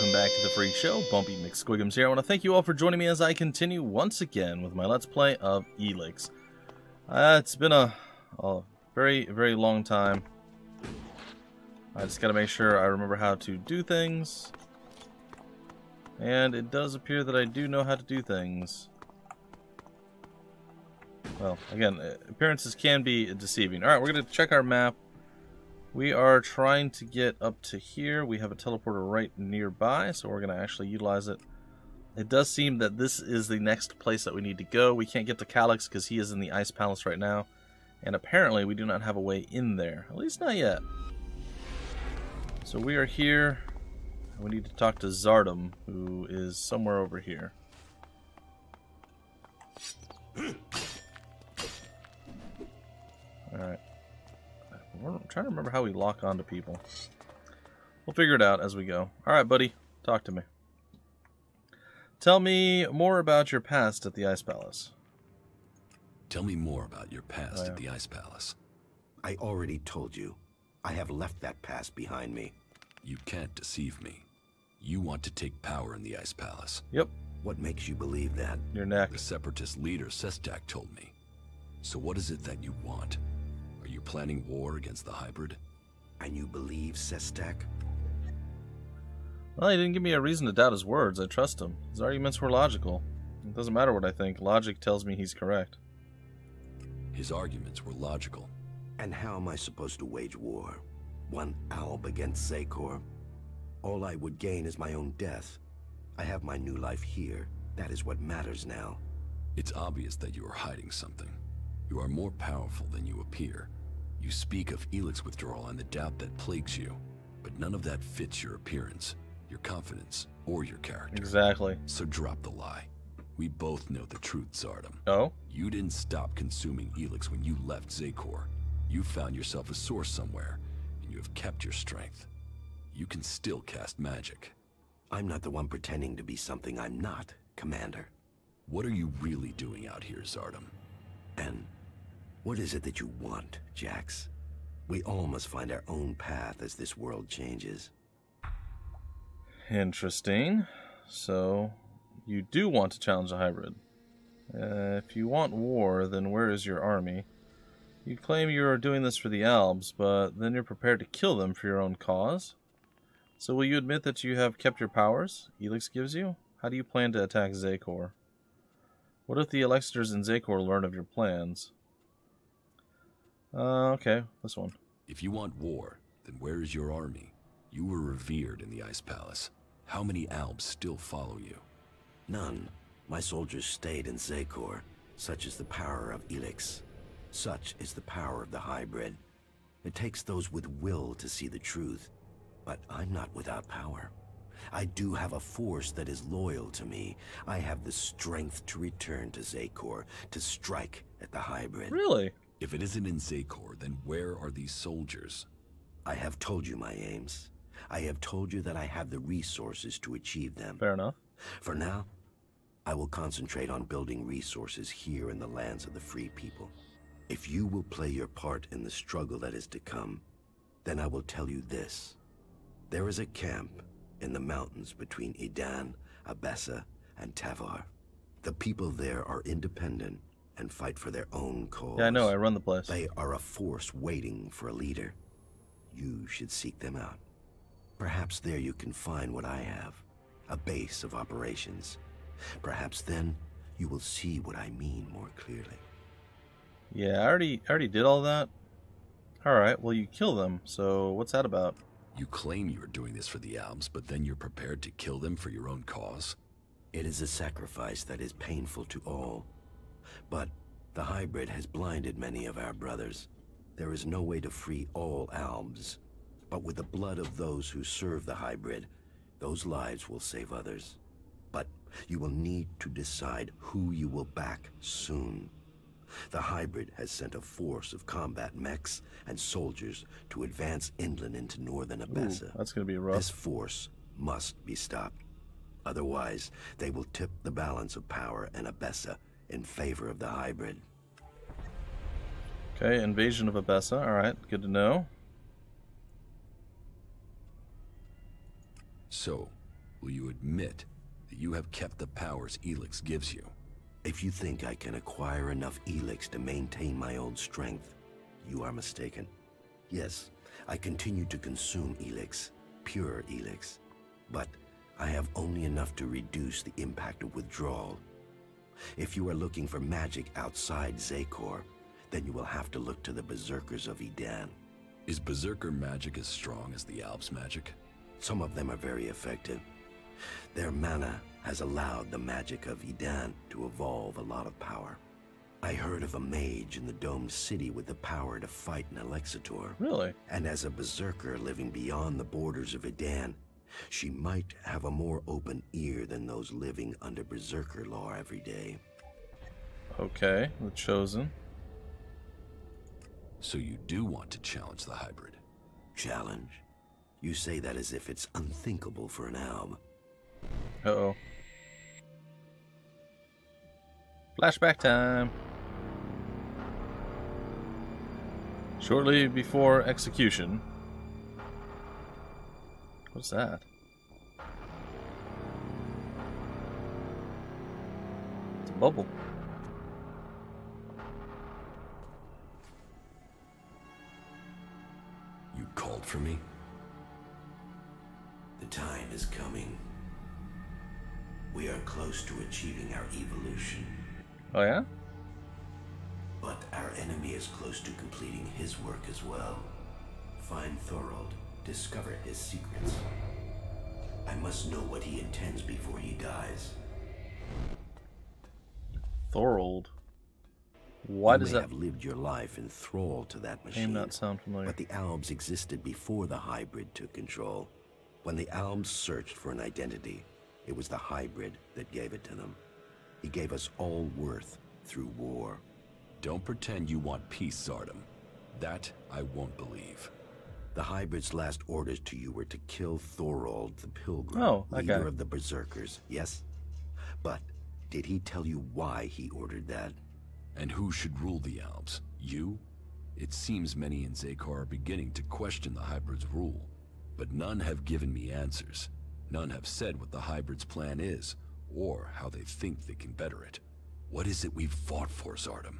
welcome back to the Phreak Show. Bumpy McSquigums here. I want to thank you all for joining me as I continue once again with my Let's Play of Elex. Uh, it's been a, a very, very long time. I just gotta make sure I remember how to do things. And it does appear that I do know how to do things. Well, again, uh, appearances can be deceiving. Alright, we're gonna check our map. We are trying to get up to here. We have a teleporter right nearby, so we're going to actually utilize it. It does seem that this is the next place that we need to go. We can't get to Kallax because he is in the Ice Palace right now. And apparently we do not have a way in there. At least not yet. So we are here. We need to talk to Zardom, who is somewhere over here. I'm trying to remember how we lock onto people. We'll figure it out as we go. Alright, buddy. Talk to me. Tell me more about your past at the Ice Palace. Tell me more about your past oh, yeah. at the Ice Palace. I already told you. I have left that past behind me. You can't deceive me. You want to take power in the Ice Palace. Yep. What makes you believe that? Your neck. The Separatist leader, Sestak, told me. So what is it that you want? You planning war against the hybrid? And you believe Sestak? Well, he didn't give me a reason to doubt his words. I trust him. His arguments were logical. It doesn't matter what I think. Logic tells me he's correct. His arguments were logical. And how am I supposed to wage war? One alb against Xacor? All I would gain is my own death. I have my new life here. That is what matters now. It's obvious that you are hiding something. You are more powerful than you appear. You speak of Elex withdrawal and the doubt that plagues you, but none of that fits your appearance, your confidence, or your character. Exactly. So drop the lie. We both know the truth, Zardom. Oh? You didn't stop consuming Elex when you left Xacor. You found yourself a source somewhere, and you have kept your strength. You can still cast magic. I'm not the one pretending to be something I'm not, Commander. What are you really doing out here, Zardom? And what is it that you want, Jax? We all must find our own path as this world changes. Interesting. So, you do want to challenge a hybrid. Uh, if you want war, then where is your army? You claim you are doing this for the Albs, but then you're prepared to kill them for your own cause? So will you admit that you have kept your powers Elex gives you? How do you plan to attack Xacor? What if the Alexiters in Xacor learn of your plans? Uh, okay, this one. If you want war, then where is your army? You were revered in the Ice Palace. How many Albs still follow you? None. My soldiers stayed in Xacor. Such is the power of Elex. Such is the power of the hybrid. It takes those with will to see the truth. But I'm not without power. I do have a force that is loyal to me. I have the strength to return to Xacor, to strike at the hybrid. Really? If it isn't in Xacor, then where are these soldiers? I have told you my aims. I have told you that I have the resources to achieve them. Fair enough. For now, I will concentrate on building resources here in the lands of the free people. If you will play your part in the struggle that is to come, then I will tell you this. There is a camp in the mountains between Edan, Abessa, and Tavar. The people there are independent and fight for their own cause. Yeah, I know. I run the place. They are a force waiting for a leader. You should seek them out. Perhaps there you can find what I have, a base of operations. Perhaps then you will see what I mean more clearly. Yeah, I already, I already did all that. All right, well, you kill them, so what's that about? You claim you are doing this for the Albs, but then you're prepared to kill them for your own cause? It is a sacrifice that is painful to all. But the hybrid has blinded many of our brothers. There is no way to free all Albs. But with the blood of those who serve the hybrid, those lives will save others. But you will need to decide who you will back soon. The hybrid has sent a force of combat mechs and soldiers to advance inland into northern Abessa. Ooh, that's going to be rough. This force must be stopped. Otherwise, they will tip the balance of power in Abessa in favor of the hybrid. Okay, invasion of Abessa. Alright, good to know. So, Will you admit that you have kept the powers Elex gives you? If you think I can acquire enough Elex to maintain my own strength, you are mistaken. Yes, I continue to consume Elex, pure Elex, but I have only enough to reduce the impact of withdrawal. If you are looking for magic outside Xacor, then you will have to look to the Berserkers of Edan. Is Berserker magic as strong as the Albs magic? Some of them are very effective. Their mana has allowed the magic of Edan to evolve a lot of power. I heard of a mage in the domed city with the power to fight an Alexitor. Really? And as a berserker living beyond the borders of Edan, she might have a more open ear than those living under berserker law every day. Okay, the chosen. So you do want to challenge the hybrid? Challenge? You say that as if it's unthinkable for an alb. Uh-oh. Flashback time. Shortly before execution. What's that? It's a bubble. You called for me? The time is coming. We are close to achieving our evolution, Oh yeah? but our enemy is close to completing his work as well. Find Thorold, discover his secrets. I must know what he intends before he dies. Thorold. Why you does may that have lived your life in thrall to that name machine? not sound familiar? But the Albs existed before the hybrid took control. When the Albs searched for an identity, it was the hybrid that gave it to them. He gave us all worth through war. Don't pretend you want peace, Zardom. That I won't believe. The hybrid's last orders to you were to kill Thorold the Pilgrim, Oh, that leader of the Berserkers, yes? But did he tell you why he ordered that? And who should rule the Albs? You? It seems many in Xacor are beginning to question the hybrid's rule. But none have given me answers. None have said what the hybrid's plan is, or how they think they can better it. What is it we've fought for, Zardom?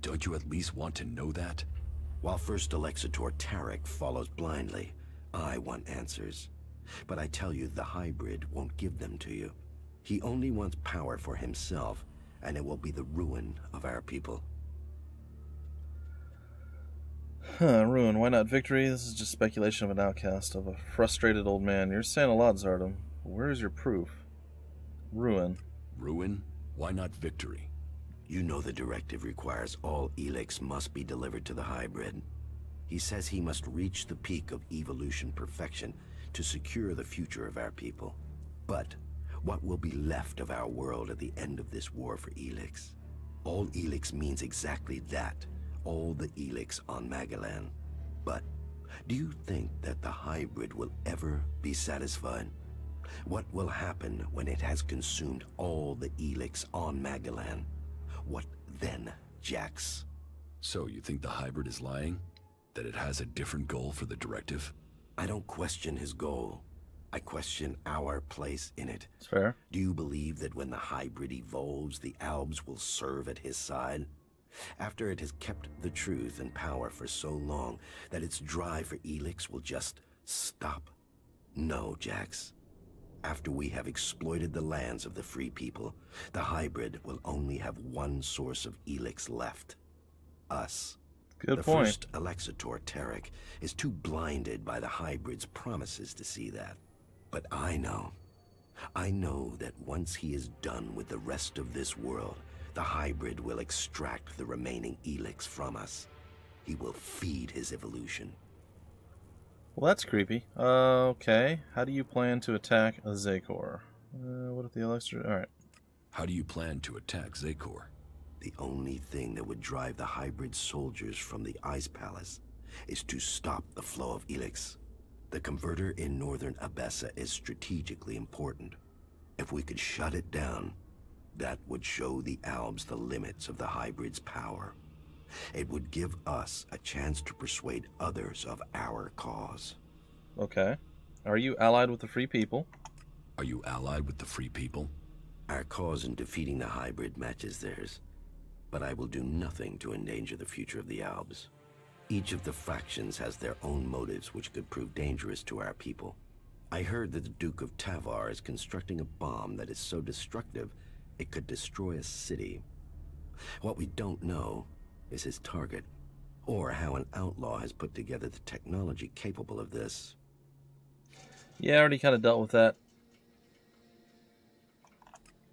Don't you at least want to know that? While First Alexitor Tarek follows blindly, I want answers. But I tell you, the hybrid won't give them to you. He only wants power for himself, and it will be the ruin of our people. Huh, ruin. Why not victory? This is just speculation of an outcast, of a frustrated old man. You're saying a lot, Zardom. Where is your proof? Ruin. Ruin? Why not victory? You know the directive requires all Elex must be delivered to the hybrid. He says he must reach the peak of evolution perfection to secure the future of our people. But what will be left of our world at the end of this war for Elex? All Elex means exactly that, all the Elex on Magalan. But do you think that the hybrid will ever be satisfied? What will happen when it has consumed all the Elex on Magalan? What then, Jax? So you think the hybrid is lying? That it has a different goal for the directive? I don't question his goal. I question our place in it. It's fair. Do you believe that when the hybrid evolves, the Albs will serve at his side? After it has kept the truth and power for so long that its drive for Elex will just stop? No, Jax. After we have exploited the lands of the free people, the hybrid will only have one source of Elex left. Us. Good the point. first Alexitor Tarek is too blinded by the hybrid's promises to see that. But I know. I know that once he is done with the rest of this world, the hybrid will extract the remaining Elex from us. He will feed his evolution. Well, that's creepy. Uh, okay. How do you plan to attack a Xacor? Uh, what if the Elixir... Alright. How do you plan to attack Xacor? The only thing that would drive the hybrid soldiers from the Ice Palace is to stop the flow of Elex. The converter in northern Abessa is strategically important. If we could shut it down, that would show the Albs the limits of the hybrid's power. It would give us a chance to persuade others of our cause. Okay. Are you allied with the Free People? Are you allied with the Free People? Our cause in defeating the hybrid matches theirs. But I will do nothing to endanger the future of the Albs. Each of the factions has their own motives which could prove dangerous to our people. I heard that the Duke of Tavar is constructing a bomb that is so destructive it could destroy a city. What we don't know is his target, or how an outlaw has put together the technology capable of this. Yeah, I already kind of dealt with that.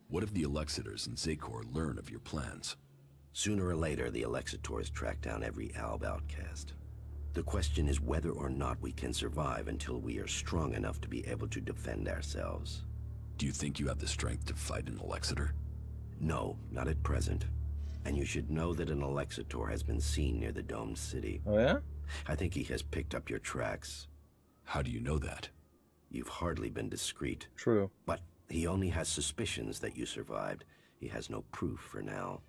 What if the Alexiters and Xacor learn of your plans? Sooner or later, the Alexitors track down every Alb outcast. The question is whether or not we can survive until we are strong enough to be able to defend ourselves. Do you think you have the strength to fight an Alexiter? No, not at present. And you should know that an Alexitor has been seen near the domed city. Oh, yeah? I think he has picked up your tracks. How do you know that? You've hardly been discreet. True. But he only has suspicions that you survived. He has no proof for now.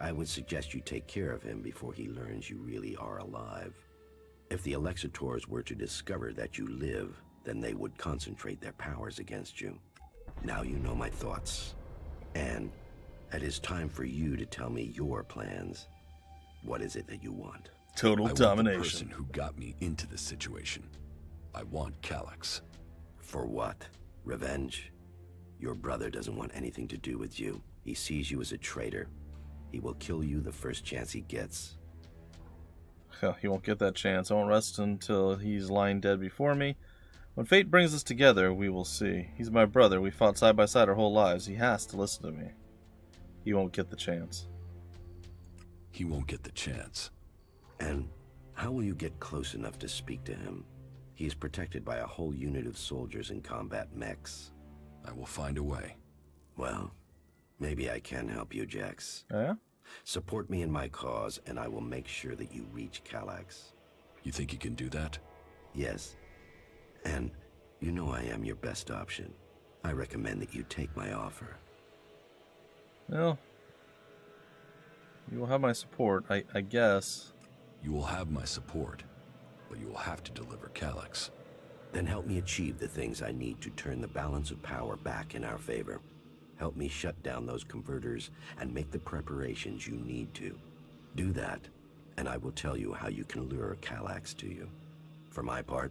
I would suggest you take care of him before he learns you really are alive. If the Alexitors were to discover that you live, then they would concentrate their powers against you. Now you know my thoughts. And it is time for you to tell me your plans. What is it that you want? Total I domination. Want the person who got me into this situation. I want Kallax. For what? Revenge? Your brother doesn't want anything to do with you. He sees you as a traitor. He will kill you the first chance he gets. He won't get that chance. I won't rest until he's lying dead before me. When fate brings us together, we will see. He's my brother. We fought side by side our whole lives. He has to listen to me. He won't get the chance. He won't get the chance. And how will you get close enough to speak to him? He is protected by a whole unit of soldiers in combat mechs. I will find a way. Well, maybe I can help you, Jax. Yeah? Support me in my cause, and I will make sure that you reach Kallax. You think you can do that? Yes. And you know I am your best option. I recommend that you take my offer. Well, you will have my support, I, I guess. You will have my support, but you will have to deliver Kallax. Then help me achieve the things I need to turn the balance of power back in our favor. Help me shut down those converters and make the preparations you need to. Do that, and I will tell you how you can lure Kallax to you. For my part,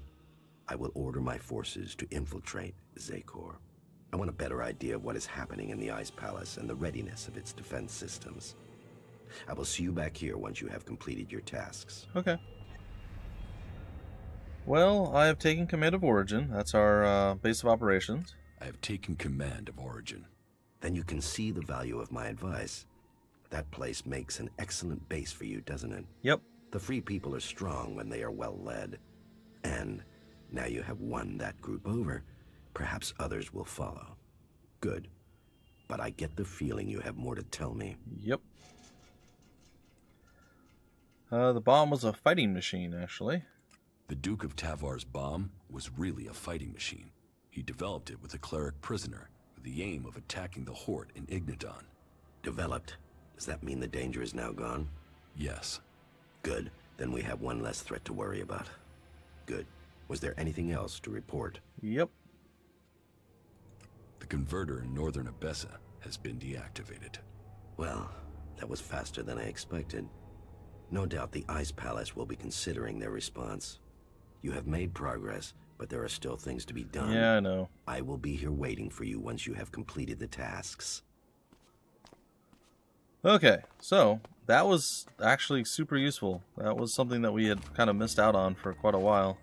I will order my forces to infiltrate Xacor. I want a better idea of what is happening in the Ice Palace and the readiness of its defense systems. I will see you back here once you have completed your tasks. Okay. Well, I have taken command of Origin. That's our uh, base of operations. I have taken command of Origin. Then you can see the value of my advice. That place makes an excellent base for you, doesn't it? Yep. The Free People are strong when they are well led. And now you have won that group over, perhaps others will follow. Good. But I get the feeling you have more to tell me. Yep. Uh, the bomb was a fighting machine, actually. The Duke of Tavar's bomb was really a fighting machine. He developed it with a cleric prisoner with the aim of attacking the Horde in Ignadon. Developed. Does that mean the danger is now gone? Yes. Good. Then we have one less threat to worry about. Good. Was there anything else to report? Yep. The converter in northern Abessa has been deactivated. Well, that was faster than I expected. No doubt the Ice Palace will be considering their response. You have made progress, but there are still things to be done. Yeah, I know. I will be here waiting for you once you have completed the tasks. Okay, so that was actually super useful. That was something that we had kind of missed out on for quite a while.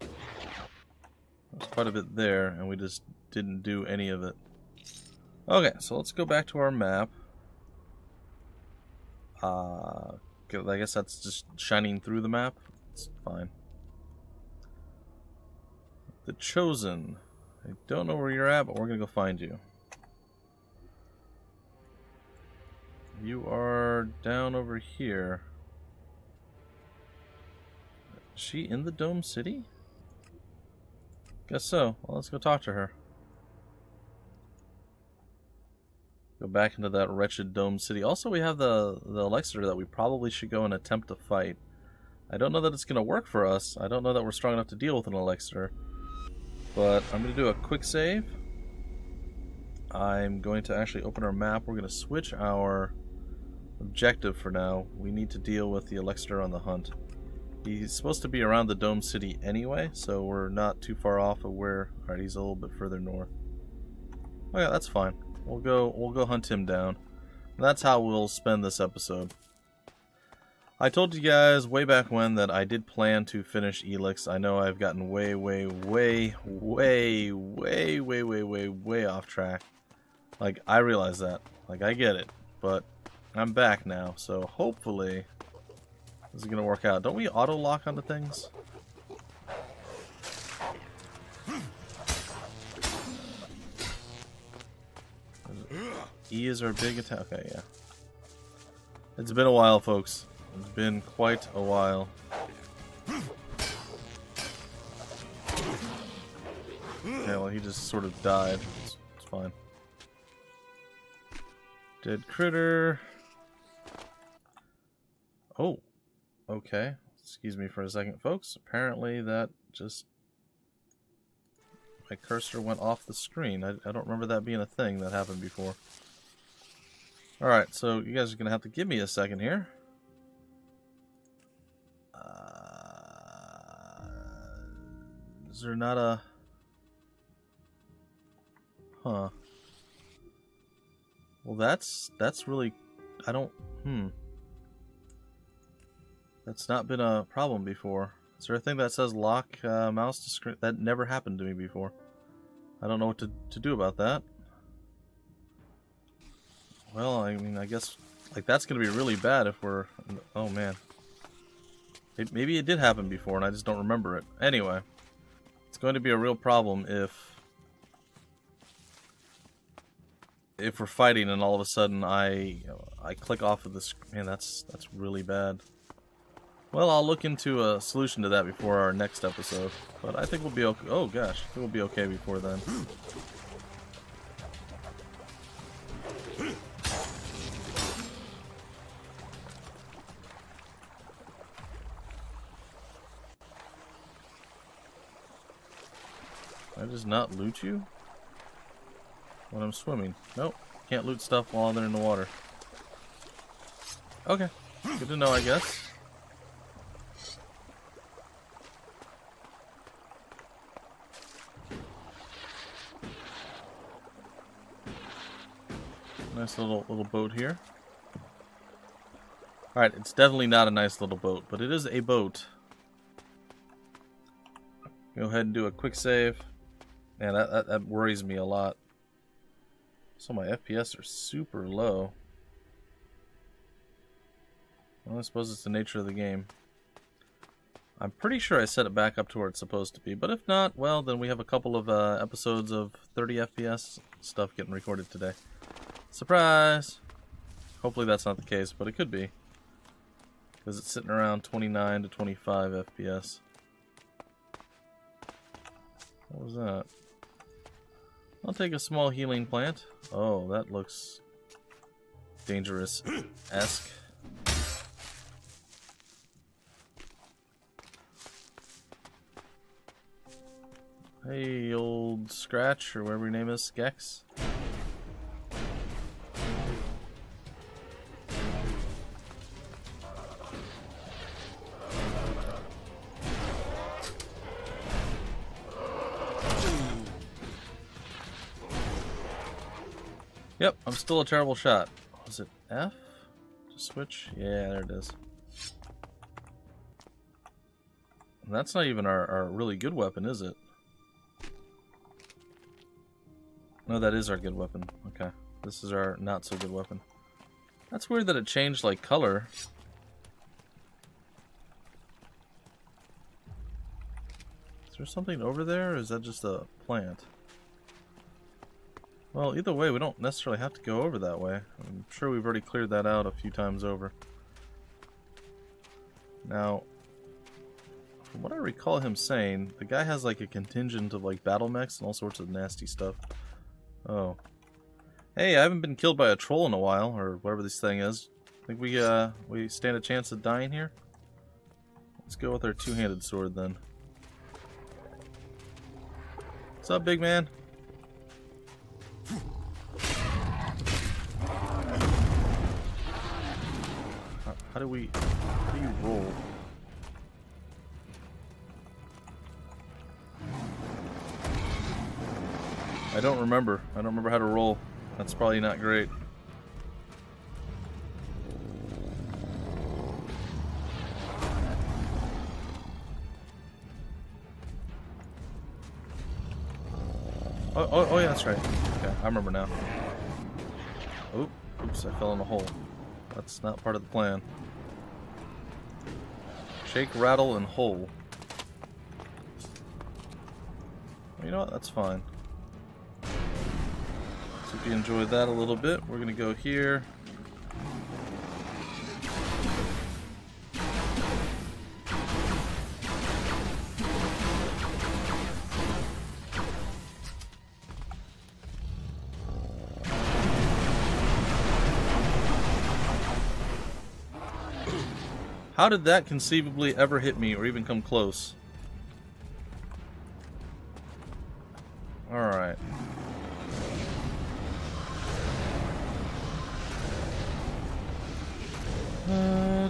There's quite a bit there, and we just didn't do any of it. Okay, so let's go back to our map. Uh, I guess that's just shining through the map. It's fine. The Chosen. I don't know where you're at, but we're gonna go find you. You are down over here. Is she in the Dome City? Guess so. Well, let's go talk to her. Go back into that wretched Dome City. Also, we have the, the Elixir that we probably should go and attempt to fight. I don't know that it's going to work for us. I don't know that we're strong enough to deal with an Elixir. But I'm going to do a quick save. I'm going to actually open our map. We're going to switch our objective for now. We need to deal with the Elixir on the hunt. He's supposed to be around the Dome City anyway, so we're not too far off of where... Alright, he's a little bit further north. Oh yeah, that's fine. We'll go we'll go hunt him down. And that's how we'll spend this episode. I told you guys way back when that I did plan to finish Elex. I know I've gotten way, way, way, way, way, way, way, way, way off track. Like, I realize that. Like, I get it. But I'm back now, so hopefully this is going to work out. Don't we auto-lock onto things? E is our big attack. Okay, yeah. It's been a while, folks. It's been quite a while. Okay, well, he just sort of died. It's, it's fine. Dead critter. Oh. Okay. Excuse me for a second, folks. Apparently that just... My cursor went off the screen. I, I don't remember that being a thing that happened before. Alright, so you guys are going to have to give me a second here. Is there not a... Huh. Well, that's... That's really... I don't... Hmm. That's not been a problem before. Is there a thing that says lock uh, mouse to screen? That never happened to me before. I don't know what to, to do about that. Well, I mean, I guess... Like, that's going to be really bad if we're... Oh, man. It, maybe it did happen before and I just don't remember it. Anyway. It's going to be a real problem if if we're fighting and all of a sudden I I click off of this man that's that's really bad. Well, I'll look into a solution to that before our next episode, but I think we'll be okay. Oh gosh, I think we'll be okay before then. Just not loot you? When I'm swimming. Nope. Can't loot stuff while they're in the water. Okay. Good to know, I guess. Nice little little boat here. Alright, it's definitely not a nice little boat, but it is a boat. Go ahead and do a quick save. Man, that, that, that worries me a lot. So my FPS are super low. Well, I suppose it's the nature of the game. I'm pretty sure I set it back up to where it's supposed to be, but if not, well, then we have a couple of uh, episodes of 30 FPS stuff getting recorded today. Surprise! Hopefully that's not the case, but it could be. Because it's sitting around 29 to 25 FPS. What was that? I'll take a small healing plant. Oh, that looks dangerous-esque. Hey, old Scratch, or whatever your name is, Gex. I'm still a terrible shot. Was it F? To switch? Yeah, there it is. And that's not even our, our really good weapon, is it? No, that is our good weapon. Okay. This is our not so good weapon. That's weird that it changed, like, color. Is there something over there, or is that just a plant? Well, either way, we don't necessarily have to go over that way. I'm sure we've already cleared that out a few times over. Now, from what I recall him saying, the guy has like a contingent of like battle mechs and all sorts of nasty stuff. Oh. Hey, I haven't been killed by a troll in a while, or whatever this thing is. Think we uh we stand a chance of dying here? Let's go with our two-handed sword then. What's up, big man? How, do we... How do you roll? I don't remember. I don't remember how to roll. That's probably not great. Oh, oh, oh yeah, that's right. I remember now. Oop, oops, I fell in a hole. That's not part of the plan. Shake, rattle, and hole. You know what? That's fine. So if you enjoyed that a little bit, we're gonna go here. How did that conceivably ever hit me or even come close? Alright. Uh.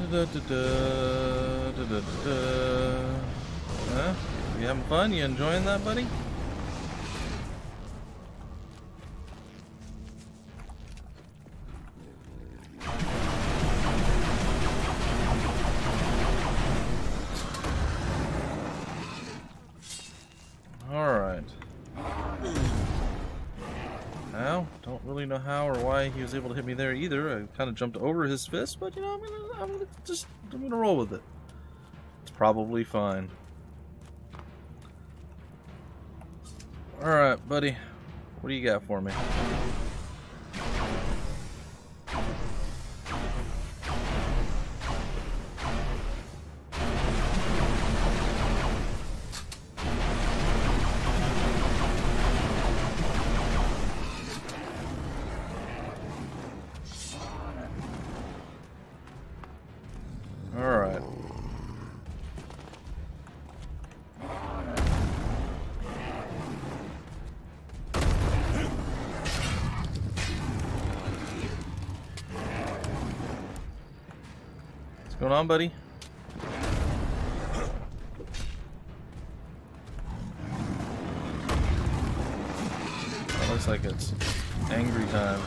Huh? You having fun? You enjoying that, buddy? Why he was able to hit me there either. I kind of jumped over his fist, but you know, I'm gonna, I'm gonna just, I'm gonna roll with it. It's probably fine. Alright, buddy. What do you got for me? On, buddy? That looks like it's angry times.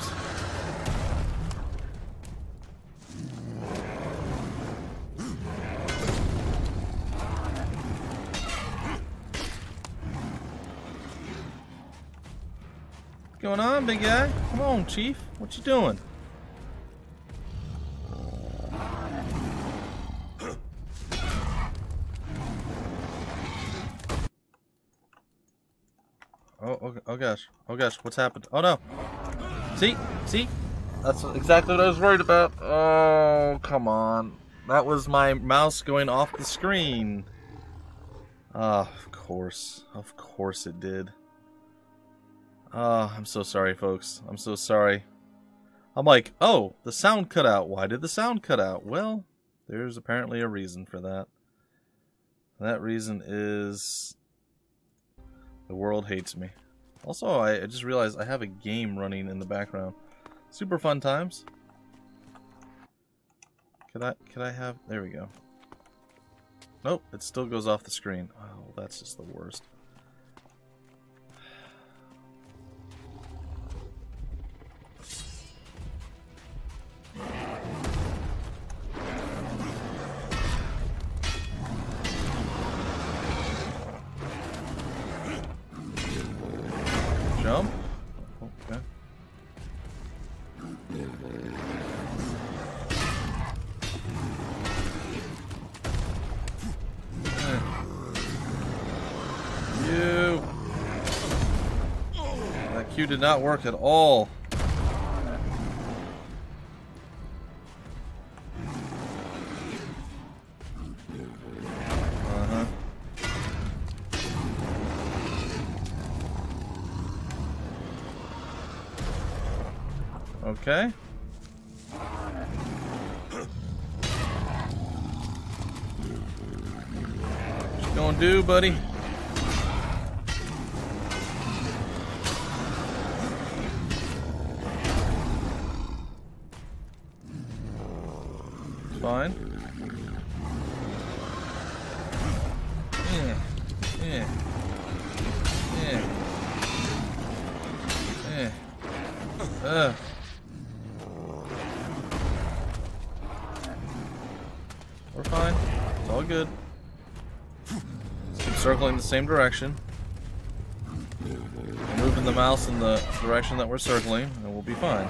What's going on, big guy? Come on, Chief. What you doing? Oh gosh. Oh what's happened? Oh no. See? See? That's exactly what I was worried about. Oh, come on. That was my mouse going off the screen. Ah, of course. Of course it did. Ah, I'm so sorry, folks. I'm so sorry. I'm like, oh, the sound cut out. Why did the sound cut out? Well, there's apparently a reason for that. That reason is the world hates me. Also, I, just realized I have a game running in the background. Super fun times. Could I could I have there we go. Nope, it still goes off the screen. Oh, that's just the worst. Did not work at all. Uh-huh. Okay. What you gonna do, buddy? Keep circling the same direction. Moving the mouse in the direction that we're circling, and we'll be fine.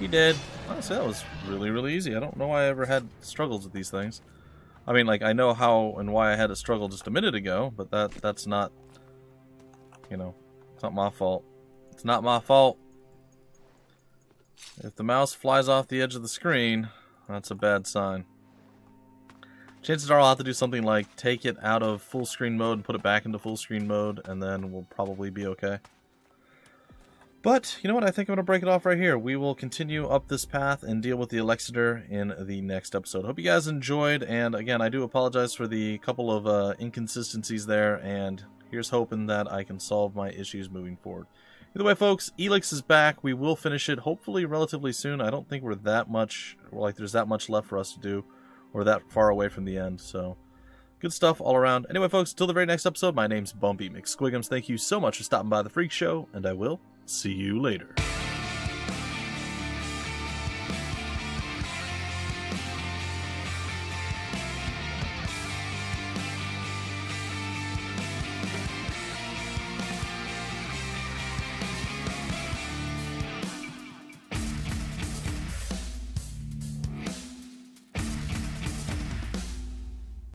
He did. Honestly, that was really, really easy. I don't know why I ever had struggles with these things. I mean, like, I know how and why I had a struggle just a minute ago, but that that's not, you know, it's not my fault. It's not my fault. If the mouse flies off the edge of the screen, that's a bad sign. Chances are I'll have to do something like take it out of full screen mode and put it back into full screen mode, and then we'll probably be okay. But, you know what, I think I'm going to break it off right here. We will continue up this path and deal with the Alexander in the next episode. Hope you guys enjoyed, and again, I do apologize for the couple of uh, inconsistencies there, and here's hoping that I can solve my issues moving forward. Either way, folks, Elex is back. We will finish it, hopefully relatively soon. I don't think we're that much, like there's that much left for us to do, or that far away from the end, so... Good stuff all around. Anyway, folks, till the very next episode, my name's Bumpy McSquigums. Thank you so much for stopping by the Phreak Show, and I will See you later.